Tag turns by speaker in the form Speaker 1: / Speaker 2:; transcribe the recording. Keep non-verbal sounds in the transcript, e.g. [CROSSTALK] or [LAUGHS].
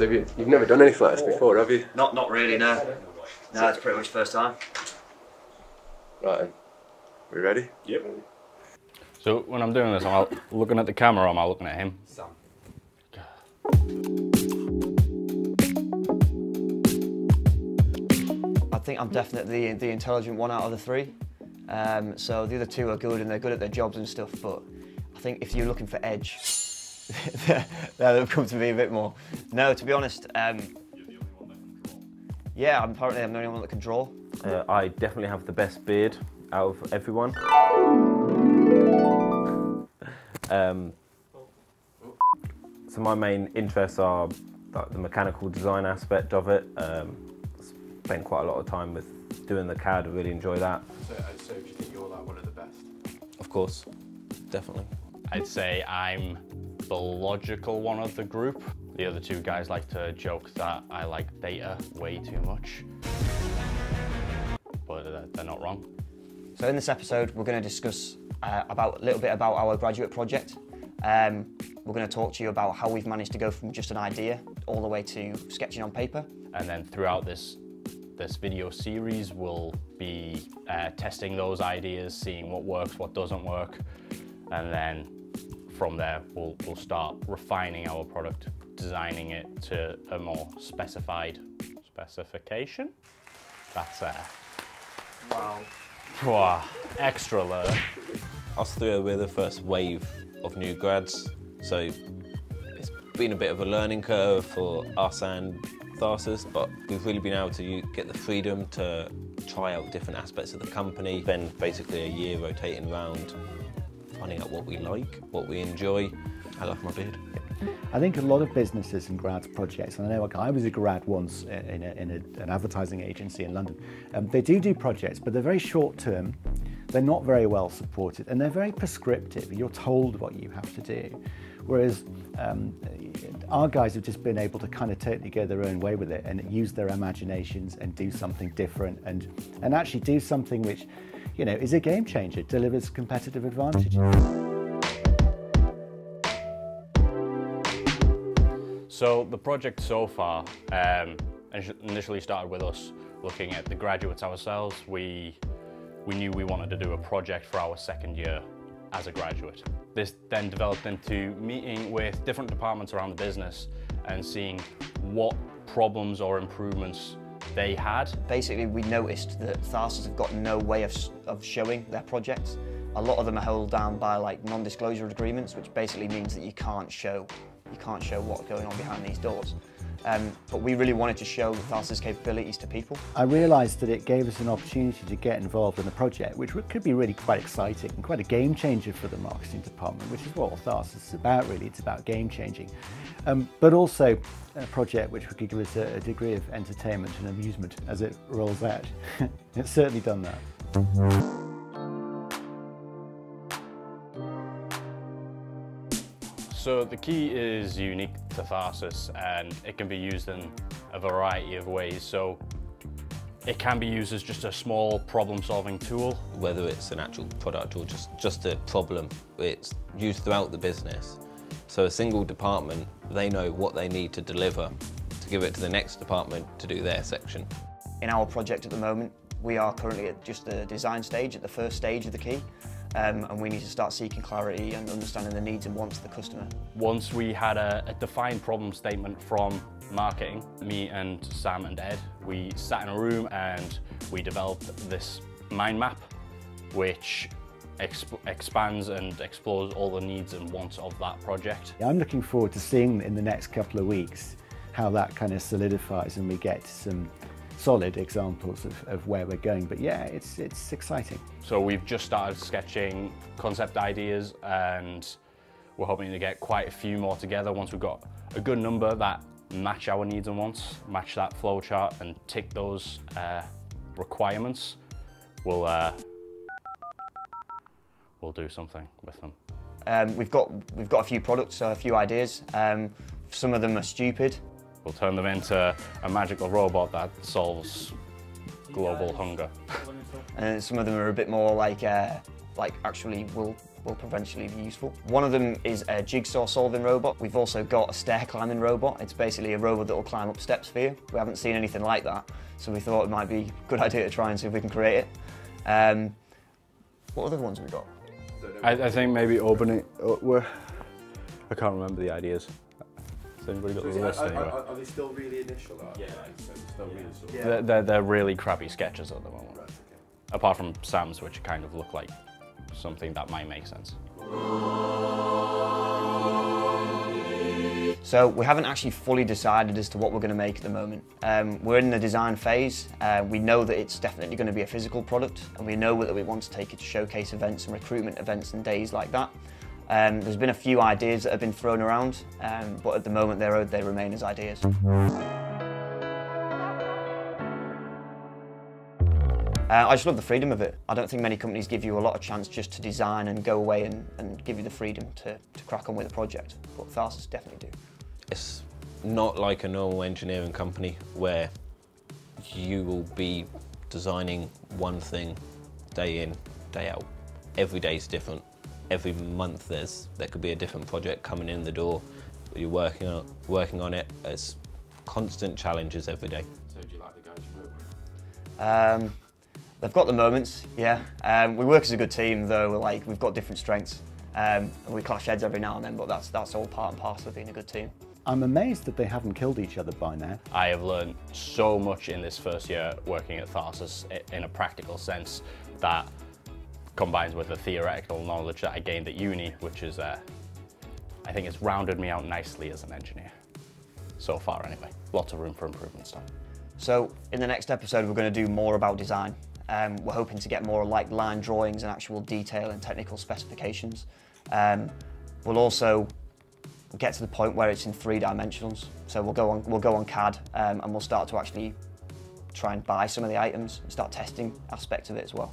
Speaker 1: So have you, you've never done anything like this before, have you?
Speaker 2: Not not really, no. No, it's pretty much first time.
Speaker 1: Right, then. we ready?
Speaker 3: Yep.
Speaker 4: So when I'm doing this, I'm I looking at the camera or am I looking at him?
Speaker 3: Sam.
Speaker 2: I think I'm definitely the intelligent one out of the three. Um, so the other two are good and they're good at their jobs and stuff, but I think if you're looking for edge, [LAUGHS] they'll come to me a bit more. No, to be honest, um, yeah, I'm apparently I'm the only one that can draw.
Speaker 5: Uh, I definitely have the best beard out of everyone. [LAUGHS] Um, so my main interests are like the mechanical design aspect of it. Um, spent quite a lot of time with doing the CAD. I really enjoy that.
Speaker 3: So, uh, so do you think you're like one of the best?
Speaker 5: Of course, definitely.
Speaker 4: I'd say I'm the logical one of the group. The other two guys like to joke that I like data way too much. But uh, they're not wrong.
Speaker 2: So in this episode, we're going to discuss uh, about a little bit about our graduate project. Um, we're going to talk to you about how we've managed to go from just an idea all the way to sketching on paper.
Speaker 4: And then throughout this this video series, we'll be uh, testing those ideas, seeing what works, what doesn't work, and then from there we'll, we'll start refining our product, designing it to a more specified specification. That's it.
Speaker 2: Wow.
Speaker 4: wow, extra alert.
Speaker 5: Us three are the first wave of new grads, so it's been a bit of a learning curve for us and Tharsus, but we've really been able to get the freedom to try out different aspects of the company, spend basically a year rotating around, finding out what we like, what we enjoy. I love my beard.
Speaker 6: I think a lot of businesses and grads projects, and I know like, I was a grad once in, a, in a, an advertising agency in London, um, they do do projects, but they're very short term, they're not very well supported, and they're very prescriptive. You're told what you have to do. Whereas um, our guys have just been able to kind of totally go their own way with it and use their imaginations and do something different and, and actually do something which, you know, is a game changer, delivers competitive advantage.
Speaker 4: So the project so far um, initially started with us looking at the graduates ourselves. We, we knew we wanted to do a project for our second year as a graduate. This then developed into meeting with different departments around the business and seeing what problems or improvements they had.
Speaker 2: Basically, we noticed that Tharsus have got no way of, of showing their projects. A lot of them are held down by like non-disclosure agreements, which basically means that you can't show you can't show what's going on behind these doors. Um, but we really wanted to show Tharsus' capabilities to people.
Speaker 6: I realised that it gave us an opportunity to get involved in a project which could be really quite exciting and quite a game changer for the marketing department, which is what Tharsus is about really. It's about game changing. Um, but also a project which would give us a, a degree of entertainment and amusement as it rolls out. [LAUGHS] it's certainly done that.
Speaker 4: So the key is unique to Tharsus and it can be used in a variety of ways. So it can be used as just a small problem solving tool.
Speaker 5: whether it's an actual product or just, just a problem, it's used throughout the business. So a single department, they know what they need to deliver to give it to the next department to do their section.
Speaker 2: In our project at the moment, we are currently at just the design stage, at the first stage of the key, um, and we need to start seeking clarity and understanding the needs and wants of the customer.
Speaker 4: Once we had a, a defined problem statement from marketing, me and Sam and Ed, we sat in a room and we developed this mind map which exp- expands and explores all the needs and wants of that project.
Speaker 6: I'm looking forward to seeing in the next couple of weeks how that kind of solidifies and we get some solid examples of, of where we're going. But yeah, it's, it's exciting.
Speaker 4: So we've just started sketching concept ideas and we're hoping to get quite a few more together once we've got a good number that match our needs and wants, match that flow chart and tick those uh, requirements. We'll, uh, we'll do something with them.
Speaker 2: Um, we've got we've got a few products, so a few ideas. Um, some of them are stupid.
Speaker 4: We'll turn them into a magical robot that solves global hunger.
Speaker 2: and some of them are a bit more like uh, like actually will will potentially be useful. One of them is a jigsaw solving robot. We've also got a stair climbing robot. It's basically a robot that will climb up steps for you. We haven't seen anything like that, so we thought it might be a good [LAUGHS] idea to try and see if we can create it. Um, what other ones have we got?
Speaker 4: I, I think maybe opening. Uh, we're, I can't remember the ideas. Has anybody got the list anyway?
Speaker 1: are they still really initial? Yeah, still really sort of.
Speaker 4: They're, they're, they're really crappy sketches at the moment. Apart from Sam's, which kind of look like something that might make sense.
Speaker 2: So we haven't actually fully decided as to what we're going to make at the moment. Um, we're in the design phase. Uh, we know that it's definitely going to be a physical product, and we know that we want to take it to showcase events and recruitment events and days like that. Um, there's been a few ideas that have been thrown around, um, but at the moment they remain as ideas. Uh, I just love the freedom of it. I don't think many companies give you a lot of chance just to design and go away and, and give you the freedom to, to crack on with a project, but Tharsus definitely do.
Speaker 5: It's not like a normal engineering company where you will be designing one thing day in, day out. Every day is different. Every month there's there could be a different project coming in the door. You're working on working on it. There's constant challenges every day.
Speaker 3: So do you like the guys you work with?
Speaker 2: Um, they've got the moments, yeah. Um, we work as a good team, though. We're like we've got different strengths, um, and we clash heads every now and then. But that's that's all part and parcel of being a good team.
Speaker 6: I'm amazed that they haven't killed each other by now.
Speaker 4: I have learned so much in this first year working at Tharsus in a practical sense that combines with the theoretical knowledge that I gained at uni, which is, uh, I think it's rounded me out nicely as an engineer. So far, anyway. Lots of room for improvement still.
Speaker 2: So in the next episode, we're going to do more about design. Um, we're hoping to get more like line drawings and actual detail and technical specifications. Um, we'll also get to the point where it's in three dimensionals. So we'll go on we'll go on CAD um, and we'll start to actually try and buy some of the items and start testing aspects of it as well.